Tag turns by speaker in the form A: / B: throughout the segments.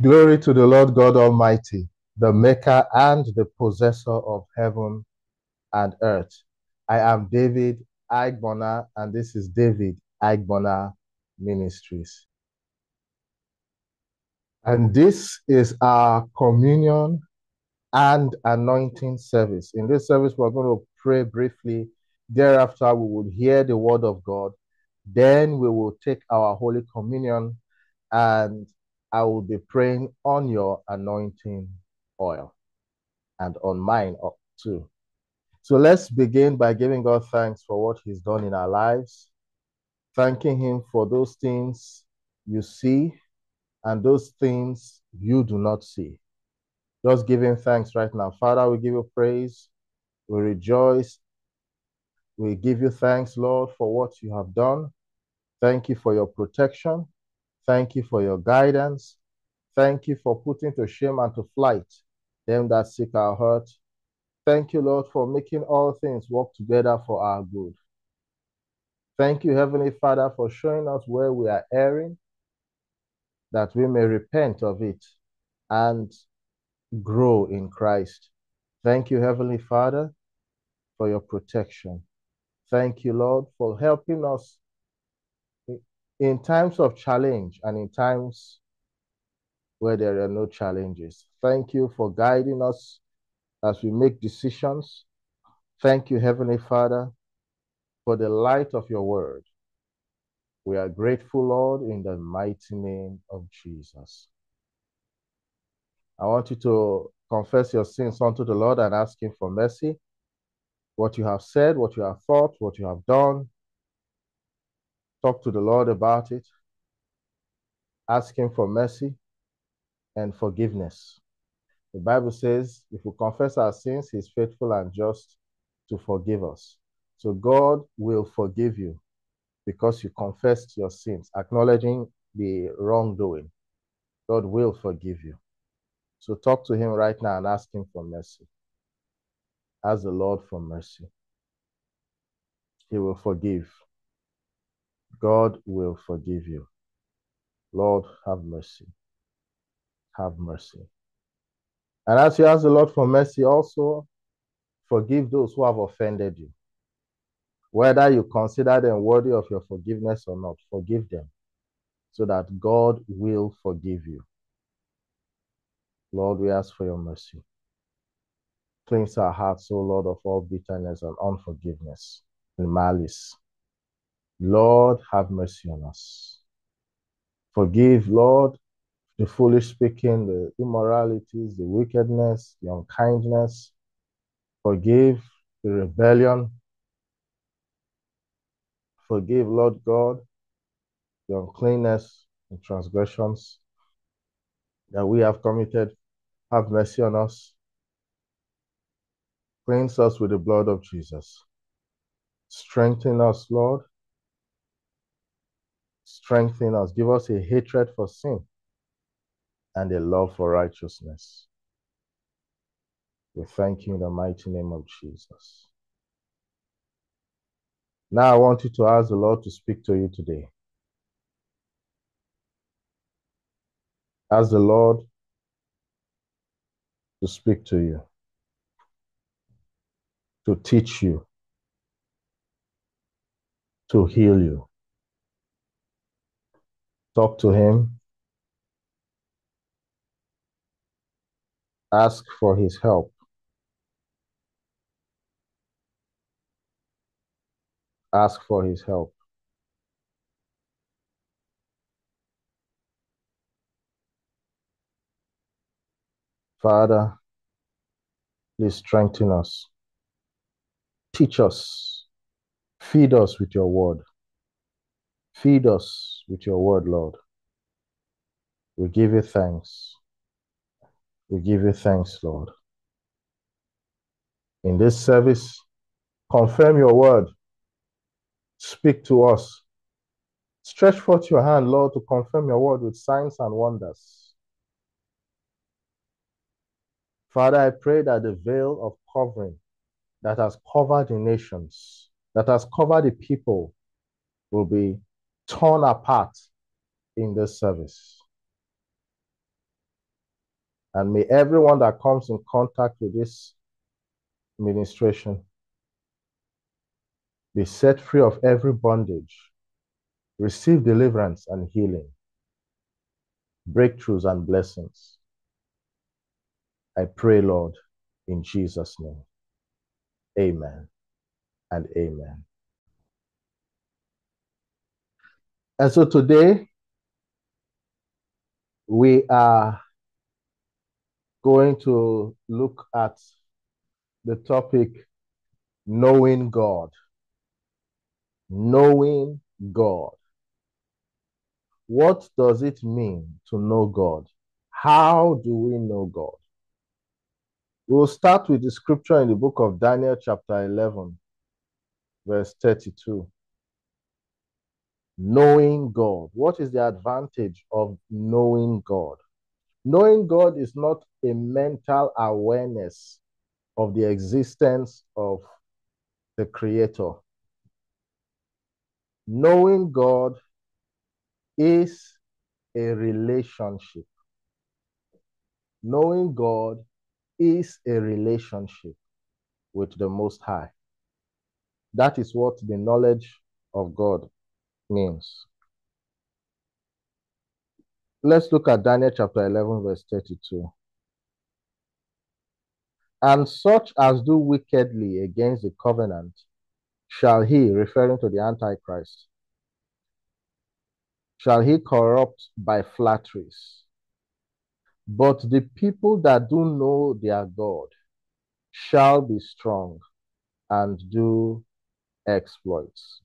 A: Glory to the Lord God Almighty, the maker and the possessor of heaven and earth. I am David Aigbona, and this is David Aigbona Ministries. And this is our communion and anointing service. In this service, we're going to pray briefly. Thereafter, we will hear the word of God. Then we will take our Holy Communion and I will be praying on your anointing oil and on mine too. So let's begin by giving God thanks for what He's done in our lives, thanking Him for those things you see and those things you do not see. Just giving thanks right now. Father, we give you praise. We rejoice. We give you thanks, Lord, for what you have done. Thank you for your protection. Thank you for your guidance. Thank you for putting to shame and to flight them that seek our hurt. Thank you, Lord, for making all things work together for our good. Thank you, Heavenly Father, for showing us where we are erring, that we may repent of it and grow in Christ. Thank you, Heavenly Father, for your protection. Thank you, Lord, for helping us in times of challenge and in times where there are no challenges. Thank you for guiding us as we make decisions. Thank you, Heavenly Father, for the light of your word. We are grateful, Lord, in the mighty name of Jesus. I want you to confess your sins unto the Lord and ask Him for mercy. What you have said, what you have thought, what you have done, talk to the Lord about it. Ask Him for mercy and forgiveness. The Bible says if we confess our sins, He's faithful and just to forgive us. So God will forgive you because you confessed your sins, acknowledging the wrongdoing. God will forgive you. So talk to Him right now and ask Him for mercy. Ask the Lord for mercy. He will forgive. God will forgive you. Lord, have mercy. Have mercy. And as you ask the Lord for mercy, also forgive those who have offended you. Whether you consider them worthy of your forgiveness or not, forgive them so that God will forgive you. Lord, we ask for your mercy. Cleanse our hearts, O Lord, of all bitterness and unforgiveness and malice. Lord, have mercy on us. Forgive, Lord, the foolish speaking, the immoralities, the wickedness, the unkindness. Forgive the rebellion. Forgive, Lord God, the uncleanness and transgressions that we have committed. Have mercy on us. Cleanse us with the blood of Jesus. Strengthen us, Lord. Strengthen us. Give us a hatred for sin and a love for righteousness. We thank you in the mighty name of Jesus. Now I want you to ask the Lord to speak to you today. Ask the Lord to speak to you, to teach you, to heal you. Talk to Him. Ask for His help. Ask for His help. Father, please strengthen us. Teach us. Feed us with your word. Feed us with your word, Lord. We give you thanks. We give you thanks, Lord. In this service, confirm your word. Speak to us. Stretch forth your hand, Lord, to confirm your word with signs and wonders. Father, I pray that the veil of covering that has covered the nations, that has covered the people, will be torn apart in this service. And may everyone that comes in contact with this ministration be set free of every bondage, receive deliverance and healing, breakthroughs and blessings. I pray, Lord, in Jesus' name. Amen and amen. And so today, we are going to look at the topic knowing God. Knowing God. What does it mean to know God? How do we know God? We'll start with the scripture in the book of Daniel, chapter 11, verse 32. Knowing God. What is the advantage of knowing God? Knowing God is not a mental awareness of the existence of the Creator. Knowing God is a relationship. Knowing God is a relationship with the Most High. That is what the knowledge of God means. Let's look at Daniel chapter 11, verse 32. And such as do wickedly against the covenant shall he, referring to the Antichrist, shall he corrupt by flatteries. But the people that do know their God shall be strong and do exploits.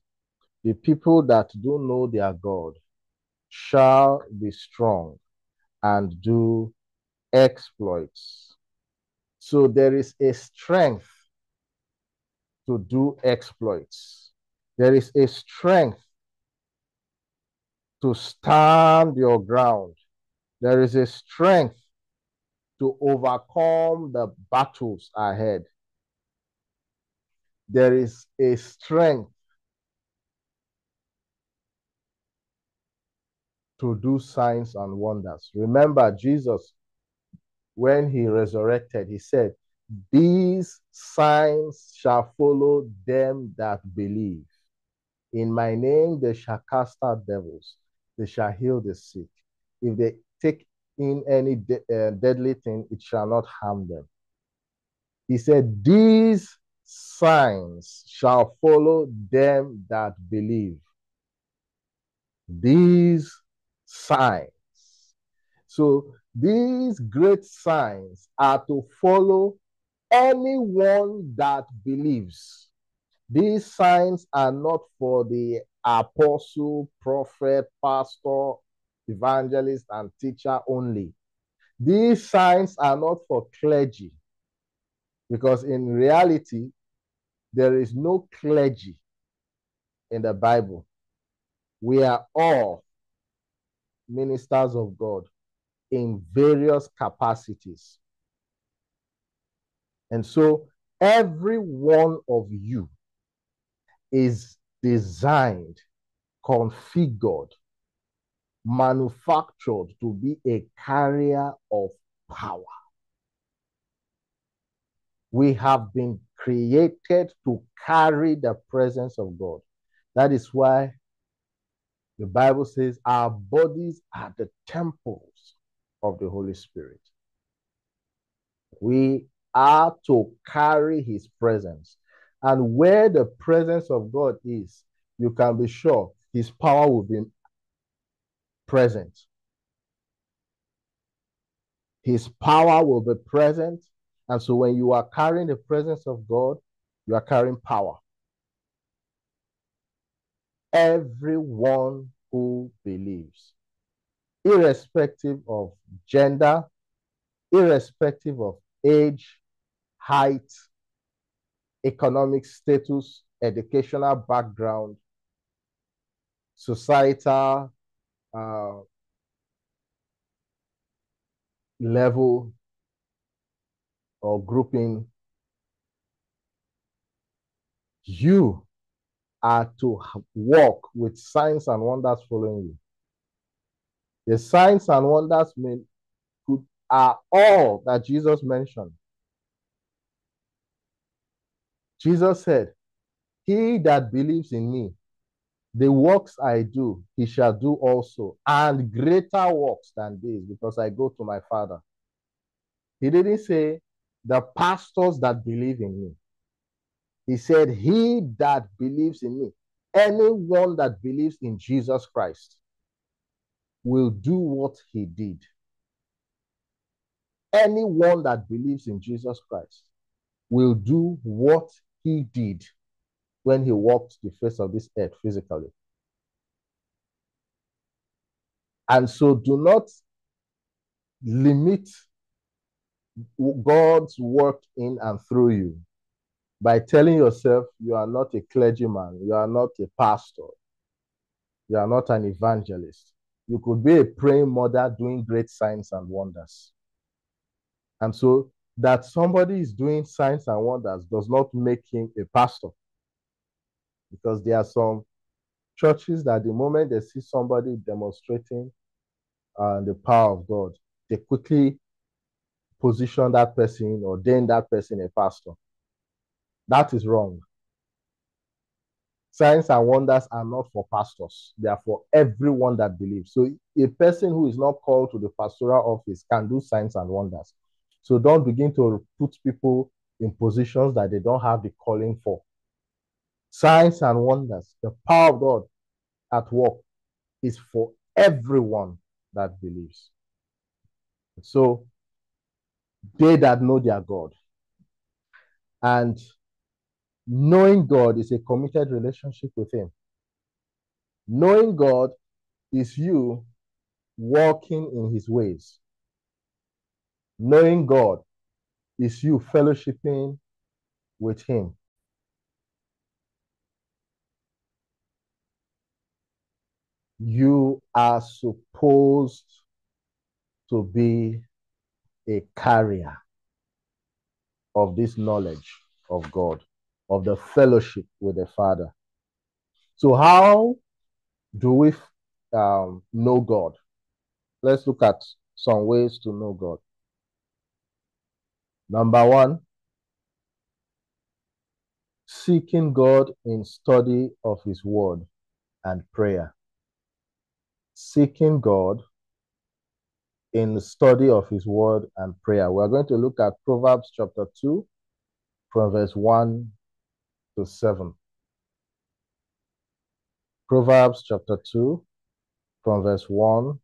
A: The people that do know their God shall be strong and do exploits. So there is a strength to do exploits. There is a strength to stand your ground. There is a strength to overcome the battles ahead. There is a strength to do signs and wonders. Remember, Jesus, when he resurrected, he said, These signs shall follow them that believe. In my name they shall cast out devils, they shall heal the sick. If they take in any de uh, deadly thing, it shall not harm them. He said, These signs shall follow them that believe. These signs. So these great signs are to follow anyone that believes. These signs are not for the apostle, prophet, pastor, evangelist, and teacher only. These signs are not for clergy, because in reality, there is no clergy in the Bible. We are all ministers of God in various capacities. And so every one of you is designed, configured, manufactured to be a carrier of power. We have been created to carry the presence of God. That is why the Bible says our bodies are the temples of the Holy Spirit. We are to carry his presence. And where the presence of God is, you can be sure his power will be present. His power will be present. And so when you are carrying the presence of God, you are carrying power. Everyone who believes, irrespective of gender, irrespective of age, height, economic status, educational background, societal uh, level or grouping, you are to walk with signs and wonders following you. The signs and wonders mean, could are all that Jesus mentioned. Jesus said, He that believes in me, the works I do, he shall do also, and greater works than these, because I go to my Father. He didn't say the pastors that believe in me. He said, He that believes in me, anyone that believes in Jesus Christ, will do what he did. Anyone that believes in Jesus Christ will do what he did when he walked the face of this earth physically. And so do not limit God's work in and through you by telling yourself you are not a clergyman, you are not a pastor, you are not an evangelist. You could be a praying mother doing great signs and wonders. And so that somebody is doing signs and wonders does not make him a pastor. Because there are some churches that the moment they see somebody demonstrating uh, the power of God, they quickly position that person or then that person a pastor. That is wrong. Signs and wonders are not for pastors, they are for everyone that believes. So, a person who is not called to the pastoral office can do signs and wonders. So, don't begin to put people in positions that they don't have the calling for. Signs and wonders, the power of God at work is for everyone that believes. So, they that know their God. And knowing God is a committed relationship with Him. Knowing God is you walking in His ways. Knowing God is you fellowshipping with Him. You are supposed to be a carrier of this knowledge of God, of the fellowship with the Father. So, how do we um, know God? Let's look at some ways to know God. Number one, seeking God in study of His Word and prayer. Seeking God in the study of his word and prayer. We're going to look at Proverbs chapter 2, from verse 1 to 7. Proverbs chapter 2, from verse 1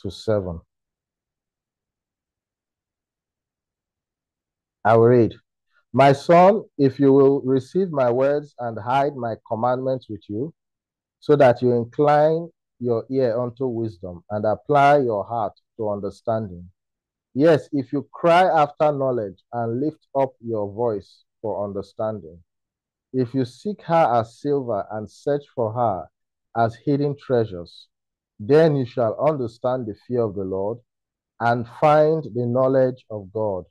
A: to 7. I will read. My son, if you will receive my words and hide my commandments with you, so that you incline your ear unto wisdom and apply your heart to understanding. Yes, if you cry after knowledge and lift up your voice for understanding, if you seek her as silver and search for her as hidden treasures, then you shall understand the fear of the Lord and find the knowledge of God.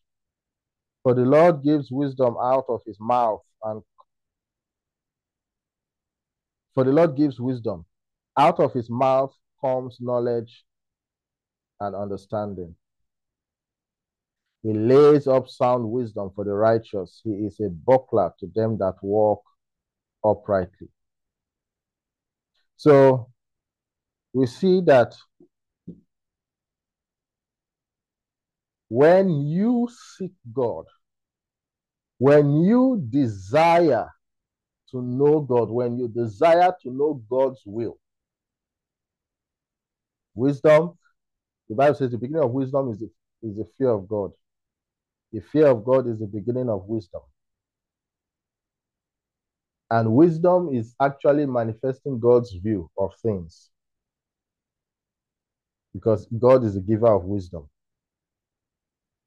A: For the Lord gives wisdom out of his mouth, and for the Lord gives wisdom. Out of his mouth comes knowledge and understanding. He lays up sound wisdom for the righteous. He is a buckler to them that walk uprightly. So we see that when you seek God, when you desire to know God, when you desire to know God's will, wisdom the Bible says the beginning of wisdom is the, is the fear of God. The fear of God is the beginning of wisdom. And wisdom is actually manifesting God's view of things. Because God is the giver of wisdom.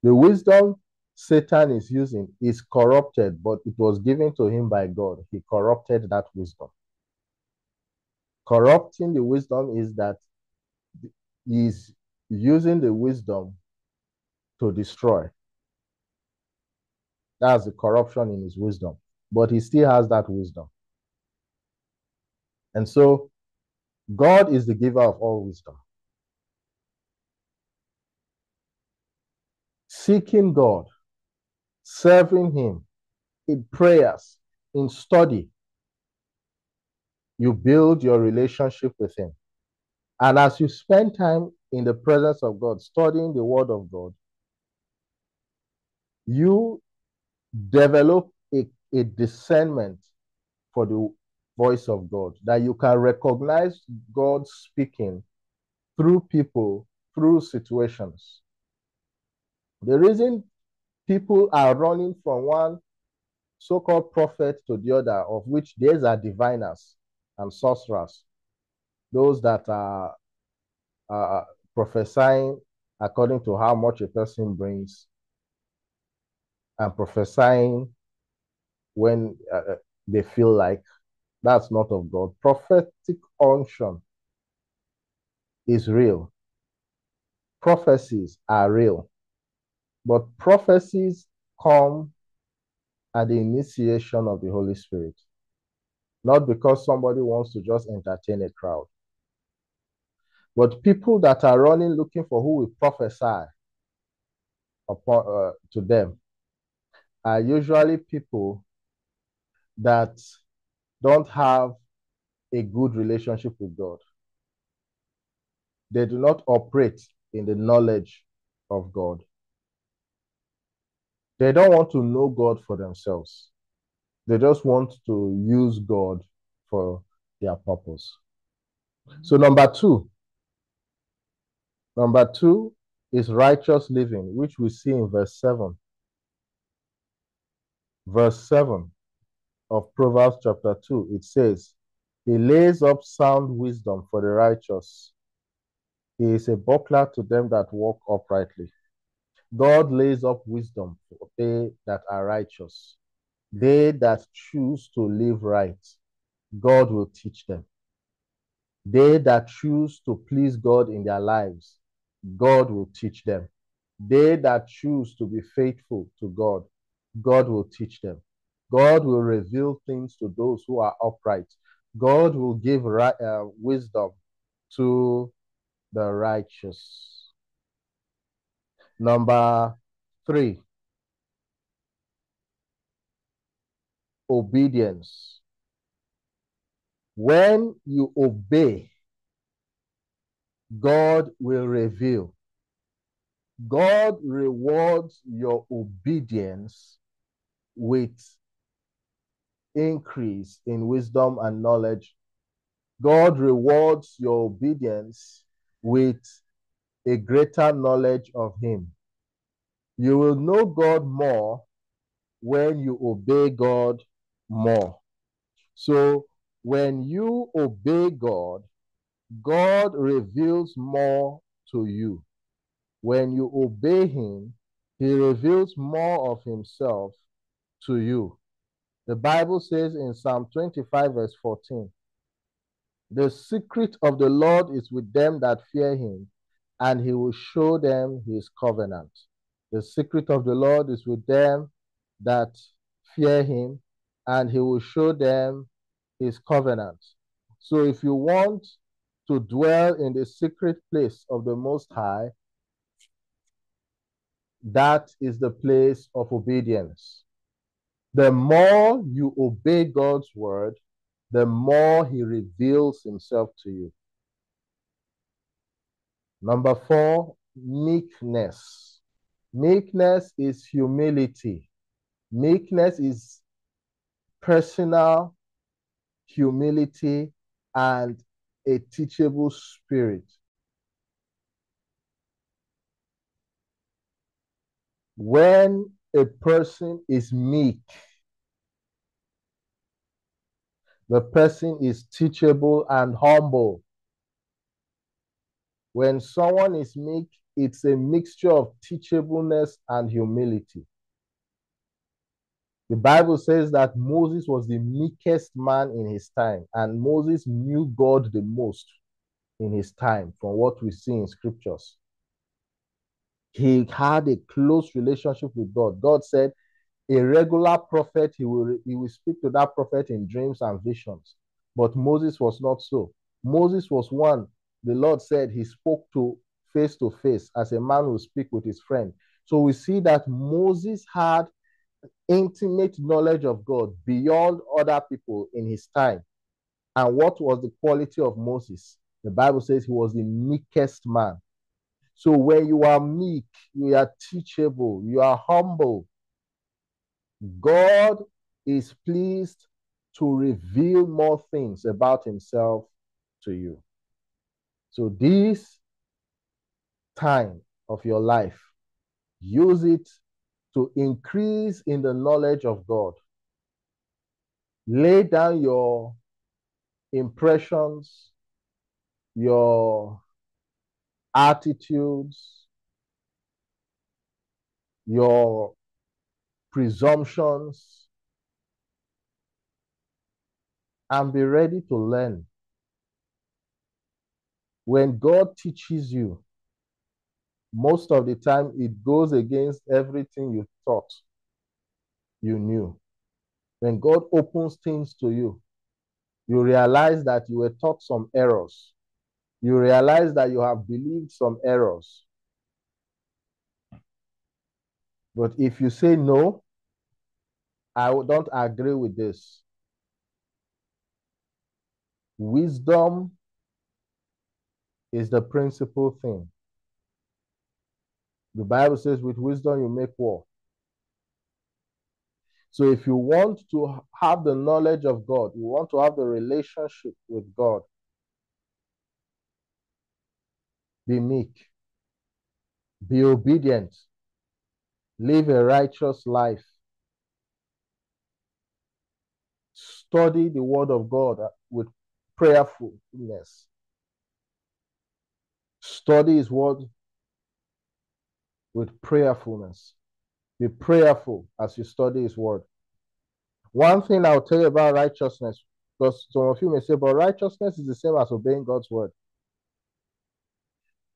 A: The wisdom Satan is using is corrupted, but it was given to him by God. He corrupted that wisdom. Corrupting the wisdom is that he's using the wisdom to destroy. That's the corruption in his wisdom. But he still has that wisdom. And so God is the giver of all wisdom. seeking God, serving Him in prayers, in study, you build your relationship with Him. And as you spend time in the presence of God, studying the Word of God, you develop a, a discernment for the voice of God, that you can recognize God speaking through people, through situations. The reason people are running from one so called prophet to the other, of which these are diviners and sorcerers, those that are uh, prophesying according to how much a person brings, and prophesying when uh, they feel like that's not of God. Prophetic unction is real. Prophecies are real. But prophecies come at the initiation of the Holy Spirit, not because somebody wants to just entertain a crowd. But people that are running looking for who will prophesy upon, uh, to them are usually people that don't have a good relationship with God. They do not operate in the knowledge of God. They don't want to know God for themselves. They just want to use God for their purpose. So, number two, number two is righteous living, which we see in verse 7. Verse 7 of Proverbs chapter 2, it says, He lays up sound wisdom for the righteous. He is a buckler to them that walk uprightly. God lays up wisdom for they that are righteous. They that choose to live right, God will teach them. They that choose to please God in their lives, God will teach them. They that choose to be faithful to God, God will teach them. God will reveal things to those who are upright. God will give uh, wisdom to the righteous. Number three, obedience. When you obey, God will reveal. God rewards your obedience with increase in wisdom and knowledge. God rewards your obedience with a greater knowledge of Him. You will know God more when you obey God more. So, when you obey God, God reveals more to you. When you obey Him, He reveals more of Himself to you. The Bible says in Psalm 25, verse 14, The secret of the Lord is with them that fear Him, and He will show them His covenant. The secret of the Lord is with them that fear Him, and He will show them His covenant. So if you want to dwell in the secret place of the Most High, that is the place of obedience. The more you obey God's word, the more he reveals himself to you. Number four, meekness. Meekness is humility. Meekness is personal humility and a teachable spirit. When a person is meek, the person is teachable and humble. When someone is meek, it's a mixture of teachableness and humility. The Bible says that Moses was the meekest man in his time, and Moses knew God the most in his time, from what we see in scriptures. He had a close relationship with God. God said, a regular prophet, he will, he will speak to that prophet in dreams and visions. But Moses was not so. Moses was one, the Lord said he spoke to face to face as a man will speak with his friend. So we see that Moses had intimate knowledge of God beyond other people in his time. And what was the quality of Moses? The Bible says he was the meekest man. So when you are meek, you are teachable, you are humble, God is pleased to reveal more things about himself to you. So this time of your life, use it to increase in the knowledge of God. Lay down your impressions, your attitudes, your presumptions, and be ready to learn. When God teaches you, most of the time it goes against everything you thought you knew. When God opens things to you, you realize that you were taught some errors. You realize that you have believed some errors. But if you say no, I don't agree with this. Wisdom is the principal thing. The Bible says, with wisdom you make war. So if you want to have the knowledge of God, you want to have the relationship with God, be meek, be obedient, live a righteous life, study the word of God with prayerfulness, study his word with prayerfulness. Be prayerful as you study his word. One thing I'll tell you about righteousness, because some of you may say, but righteousness is the same as obeying God's word.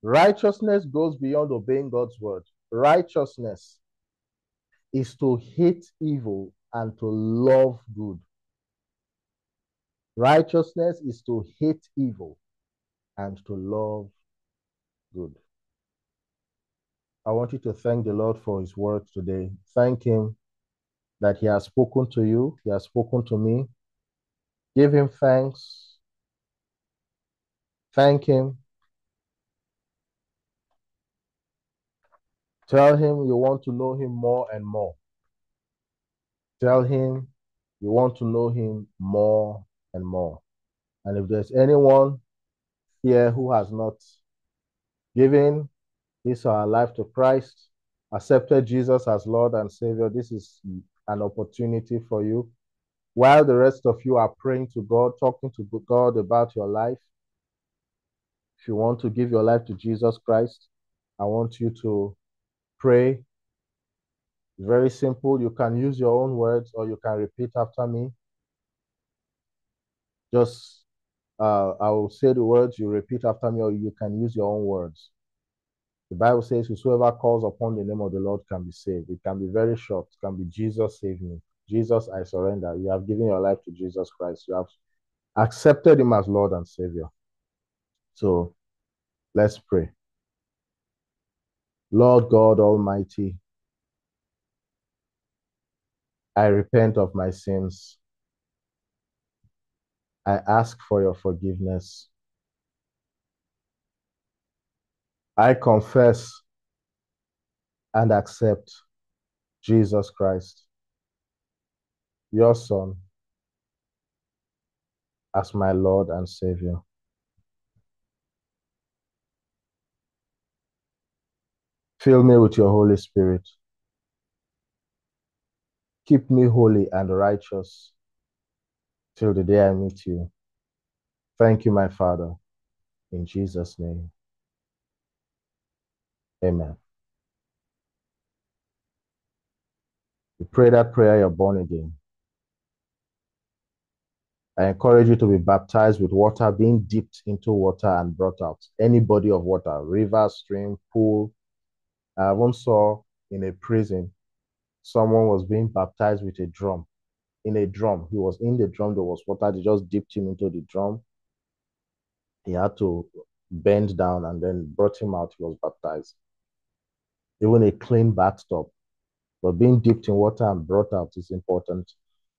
A: Righteousness goes beyond obeying God's word. Righteousness is to hate evil and to love good. Righteousness is to hate evil and to love good. I want you to thank the Lord for his word today. Thank him that he has spoken to you, he has spoken to me. Give him thanks. Thank him. Tell him you want to know him more and more. Tell him you want to know him more and more. And if there's anyone here who has not given his or her life to Christ, accepted Jesus as Lord and Savior, this is an opportunity for you. While the rest of you are praying to God, talking to God about your life, if you want to give your life to Jesus Christ, I want you to pray. It's Very simple. You can use your own words or you can repeat after me. Just, uh, I will say the words, you repeat after me, or you can use your own words. The Bible says, Whosoever calls upon the name of the Lord can be saved. It can be very short. It can be Jesus, save me. Jesus, I surrender. You have given your life to Jesus Christ. You have accepted him as Lord and Savior. So let's pray. Lord God Almighty, I repent of my sins. I ask for your forgiveness. I confess and accept Jesus Christ, your Son, as my Lord and Savior. Fill me with your Holy Spirit. Keep me holy and righteous till the day I meet you. Thank you, my Father. In Jesus' name. Amen. You pray that prayer, you're born again. I encourage you to be baptized with water, being dipped into water and brought out. Any body of water, river, stream, pool. I once saw in a prison, someone was being baptized with a drum. In a drum, he was in the drum, there was water, they just dipped him into the drum. He had to bend down and then brought him out, he was baptized. even a clean bathtub. But being dipped in water and brought out is important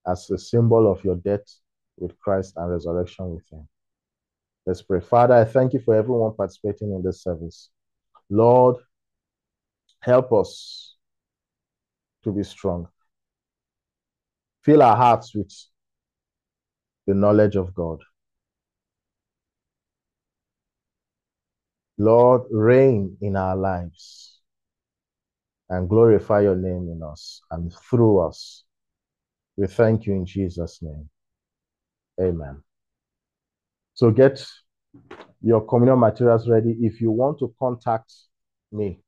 A: as a symbol of your death with Christ and resurrection with Him. Let's pray. Father, I thank you for everyone participating in this service. Lord, help us to be strong. Fill our hearts with the knowledge of God. Lord, reign in our lives and glorify your name in us and through us. We thank you in Jesus' name. Amen. So get your communion materials ready. If you want to contact me,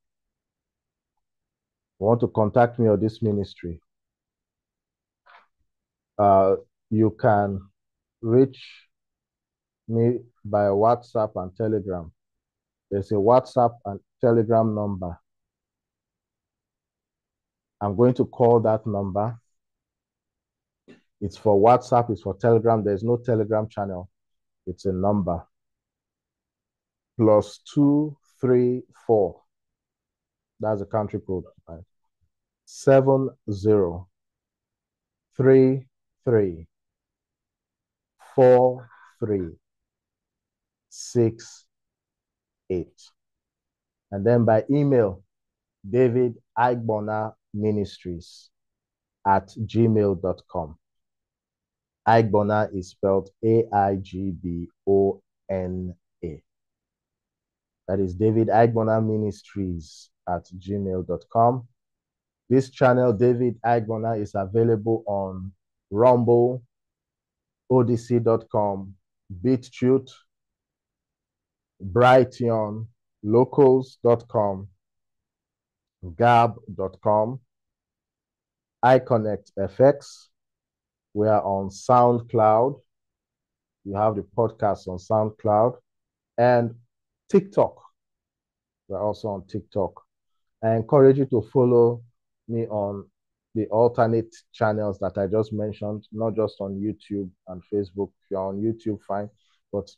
A: want to contact me or this ministry, uh, you can reach me by WhatsApp and Telegram. There's a WhatsApp and Telegram number. I'm going to call that number. It's for WhatsApp, it's for Telegram. There's no Telegram channel. It's a number. Plus two, three, four. That's the country code. Right? Seven zero three three four three six eight. And then by email, David Aigbona Ministries at gmail.com. Aigbona is spelled A I G B O N A. That is David Aigbona Ministries at gmail.com. This channel, David Aigbona, is available on Rumble, Odysee.com, BitChute, Brighteon, Locals.com, Gab.com, iConnect FX. We are on SoundCloud. You have the podcast on SoundCloud and TikTok. We're also on TikTok. I encourage you to follow me on the alternate channels that I just mentioned, not just on YouTube and Facebook. If you're on YouTube, fine, but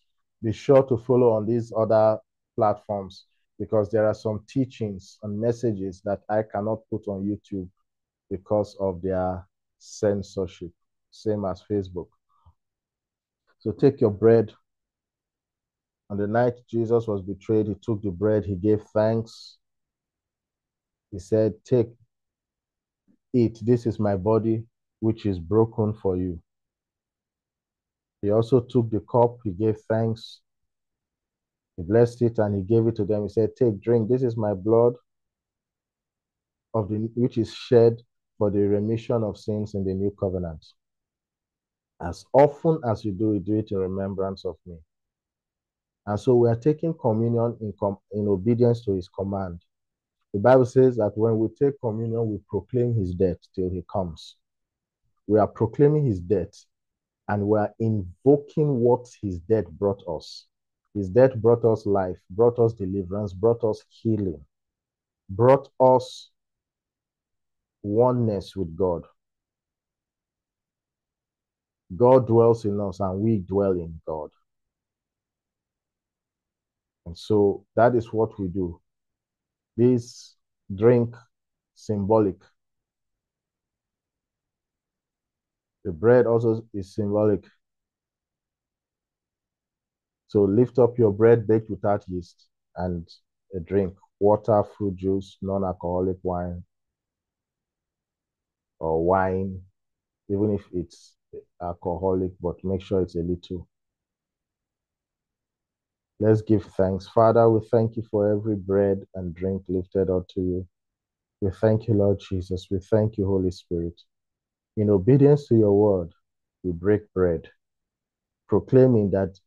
A: be sure to follow on these other platforms because there are some teachings and messages that I cannot put on YouTube because of their censorship, same as Facebook. So take your bread. On the night Jesus was betrayed, he took the bread, he gave thanks. He said, Take, it, This is my body, which is broken for you. He also took the cup, he gave thanks. He blessed it and he gave it to them. He said, Take, drink. This is my blood of the which is shed for the remission of sins in the new covenant. As often as you do it, do it in remembrance of me. And so we are taking communion in, com in obedience to his command. The Bible says that when we take communion, we proclaim his death till he comes. We are proclaiming his death and we are invoking what his death brought us. His death brought us life, brought us deliverance, brought us healing, brought us oneness with God. God dwells in us and we dwell in God. And so that is what we do. This drink symbolic. The bread also is symbolic. So lift up your bread baked without yeast and a drink, water, fruit juice, non-alcoholic wine, or wine, even if it's alcoholic, but make sure it's a little. Let's give thanks. Father, we thank you for every bread and drink lifted up to you. We thank you, Lord Jesus. We thank you, Holy Spirit. In obedience to your word, we break bread, proclaiming that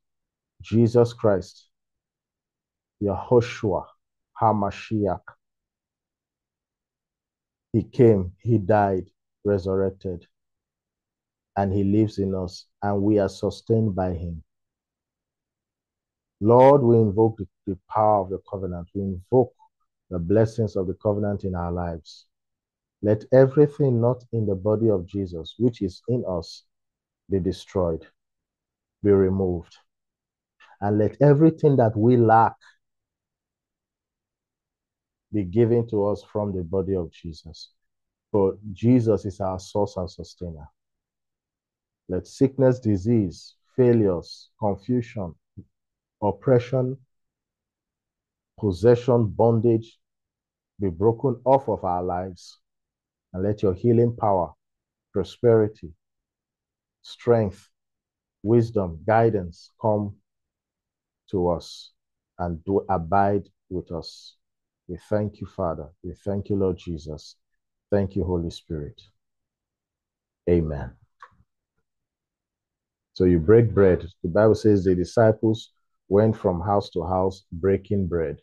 A: Jesus Christ, Yahushua, HaMashiach, he came, he died, resurrected, and he lives in us, and we are sustained by him. Lord, we invoke the, the power of the covenant. We invoke the blessings of the covenant in our lives. Let everything not in the body of Jesus, which is in us, be destroyed, be removed. And let everything that we lack be given to us from the body of Jesus. For Jesus is our source and sustainer. Let sickness, disease, failures, confusion, oppression, possession, bondage be broken off of our lives. And let your healing power, prosperity, strength, wisdom, guidance come to us and do abide with us. We thank you, Father. We thank you, Lord Jesus. Thank you, Holy Spirit. Amen. So you break bread. The Bible says the disciples went from house to house breaking bread.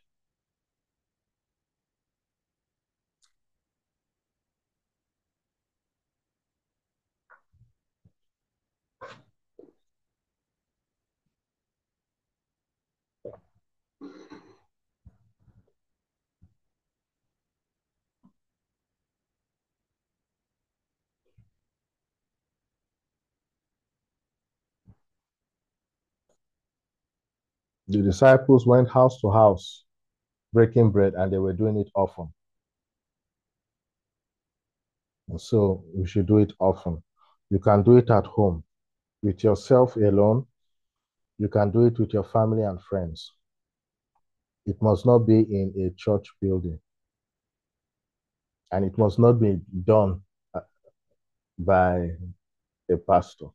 A: The disciples went house to house breaking bread, and they were doing it often. And so we should do it often. You can do it at home with yourself alone. You can do it with your family and friends. It must not be in a church building. And it must not be done uh, by a pastor.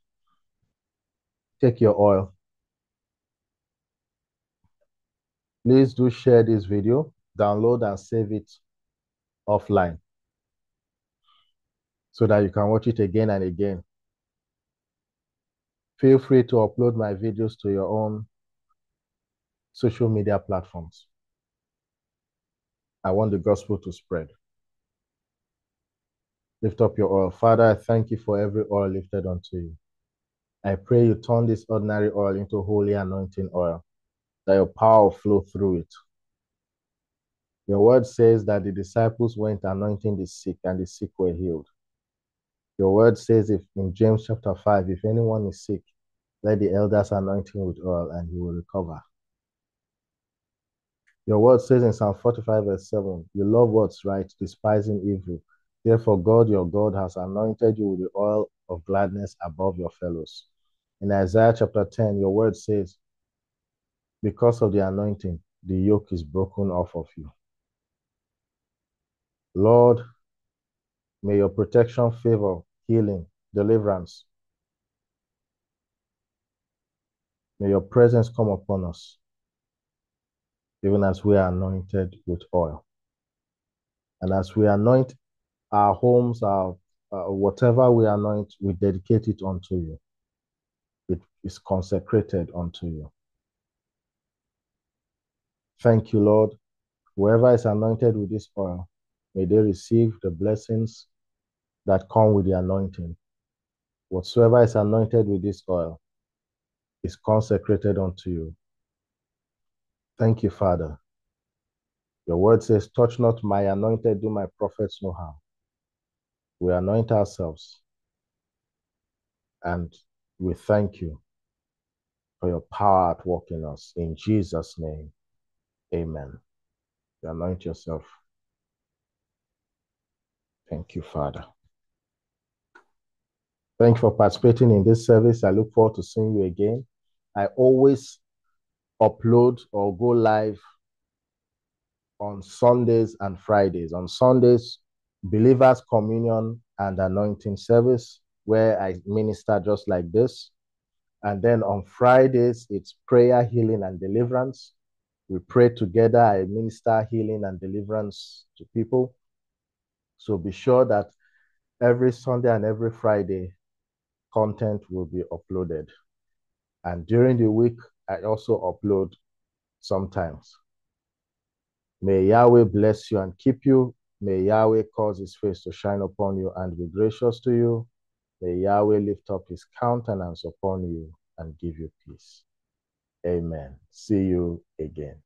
A: Take your oil. Please do share this video, download and save it offline so that you can watch it again and again. Feel free to upload my videos to your own social media platforms. I want the gospel to spread. Lift up your oil. Father, I thank you for every oil lifted unto you. I pray you turn this ordinary oil into holy anointing oil, that your power flow through it. Your word says that the disciples went anointing the sick, and the sick were healed. Your word says if in James chapter 5, if anyone is sick, let the elders anoint him with oil and he will recover. Your word says in Psalm 45, verse 7, you love what's right, despising evil. Therefore, God your God has anointed you with the oil of gladness above your fellows. In Isaiah chapter 10, your word says, because of the anointing, the yoke is broken off of you. Lord, may your protection, favor, healing, deliverance, may your presence come upon us, even as we are anointed with oil. And as we anoint our homes, our uh, whatever we anoint, we dedicate it unto you. It is consecrated unto you. Thank you, Lord. Whoever is anointed with this oil, may they receive the blessings that come with the anointing. Whatsoever is anointed with this oil is consecrated unto you. Thank you, Father. Your word says, Touch not my anointed, do my prophets no harm. We anoint ourselves and we thank you for your power at work in us. In Jesus' name, amen. You anoint yourself. Thank you, Father. Thank you for participating in this service. I look forward to seeing you again. I always upload or go live on Sundays and Fridays. On Sundays, believers communion and anointing service where I minister just like this. And then on Fridays, it's prayer, healing, and deliverance. We pray together. I minister healing and deliverance to people. So be sure that every Sunday and every Friday, content will be uploaded. And during the week, I also upload sometimes. May Yahweh bless you and keep you. May Yahweh cause his face to shine upon you and be gracious to you. May Yahweh lift up his countenance upon you and give you peace. Amen. See you again.